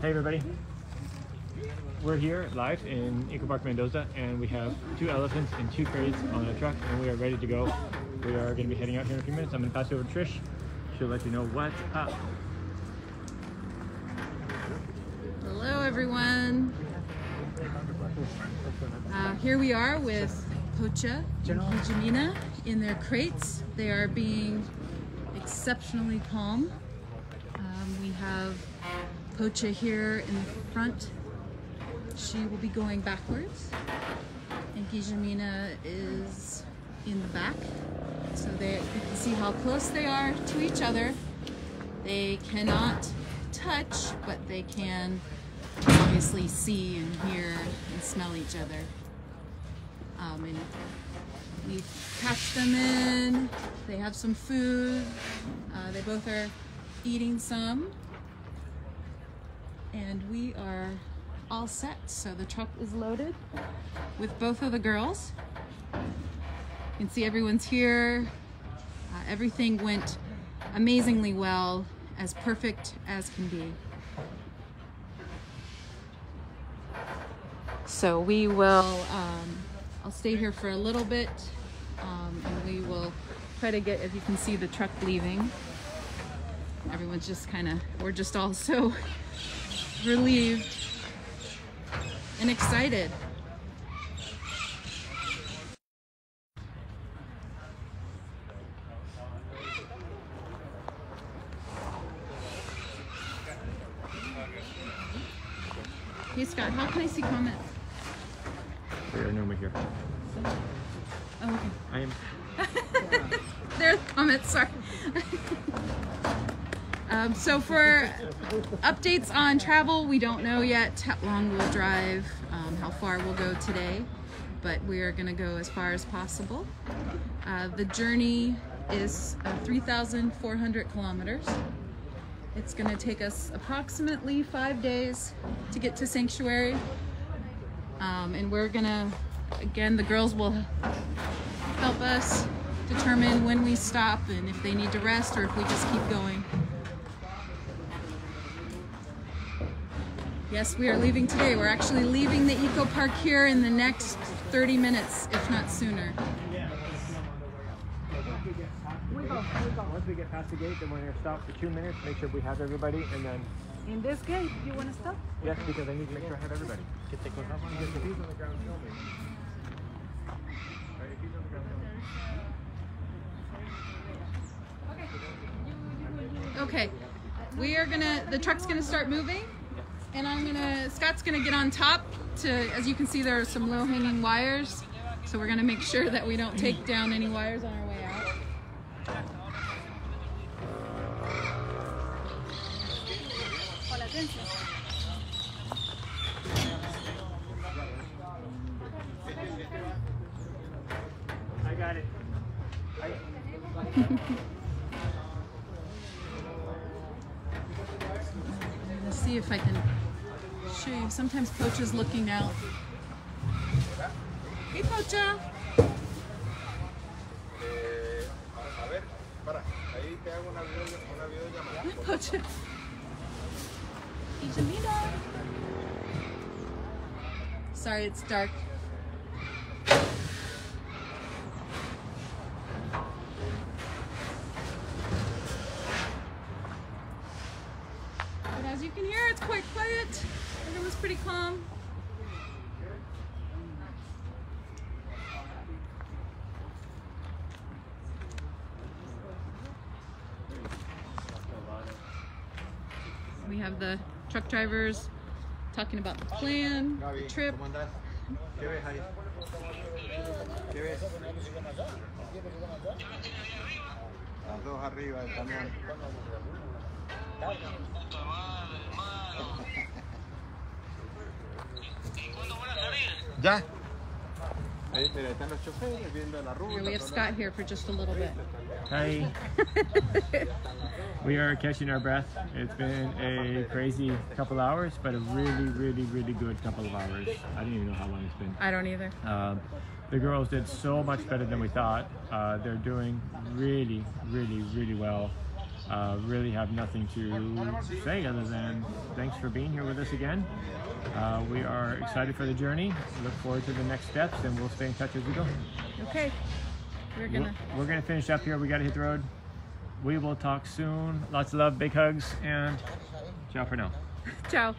Hey everybody. We're here live in Eco Park Mendoza and we have two elephants and two crates on a truck and we are ready to go. We are going to be heading out here in a few minutes. I'm going to pass it over to Trish. She'll let you know what's up. Hello, everyone. Uh, here we are with Pocha and Guillermina in their crates. They are being exceptionally calm. Um, we have Pocha here in the front. She will be going backwards. And Guillermina is in the back. So they, you can see how close they are to each other. They cannot touch, but they can obviously see and hear and smell each other. Um, and we patched them in. They have some food. Uh, they both are eating some. And we are all set. So the truck is loaded with both of the girls. You can see everyone's here. Uh, everything went amazingly well, as perfect as can be. So we will, um, I'll stay here for a little bit we will try to get, as you can see, the truck leaving. Everyone's just kind of, we're just all so relieved and excited. Hey Scott, how can I see comments? We are normally here. Oh, okay. I am. There's comments, sorry. um, so for updates on travel, we don't know yet how long we'll drive, um, how far we'll go today, but we are gonna go as far as possible. Uh, the journey is uh, 3,400 kilometers. It's gonna take us approximately five days to get to Sanctuary. Um, and we're gonna, again, the girls will help us determine when we stop and if they need to rest or if we just keep going. Yes, we are leaving today. We're actually leaving the eco park here in the next 30 minutes, if not sooner. Once we get past the gate, then we're going to stop for two minutes, make sure we have everybody, and then, In this gate, you want to stop? yes, because I need to make sure I have everybody. Get the close up on Get the feet on the ground, filming. Right, feet on the ground, filming. Okay, we are gonna, the truck's gonna start moving and I'm gonna, Scott's gonna get on top to, as you can see, there are some low hanging wires. So we're gonna make sure that we don't take down any wires on our way out. Got it. Let's see if I can show you. Sometimes Pocha's looking out. Hey Pocha! Pocha! Sorry, it's dark. As you can hear, it's quite quiet. Everyone's pretty calm. We have the truck drivers talking about the plan, the trip. ¿cómo andás? ¿Qué ves ahí? ¿Qué ves? Las dos arriba del camión. ¿Ya? Ahí, mira, están los choferes viendo la ruta. Here we have Scott here for just a little bit. Hi. we are catching our breath. It's been a crazy couple hours, but a really, really, really good couple of hours. I don't even know how long it's been. I don't either. Um, The girls did so much better than we thought. Uh, they're doing really, really, really well. Uh, really have nothing to say other than thanks for being here with us again. Uh, we are excited for the journey. Look forward to the next steps, and we'll stay in touch as we go. Okay. We're We're, gonna. we're gonna finish up here. We gotta hit the road. We will talk soon. Lots of love, big hugs, and ciao for now. Ciao.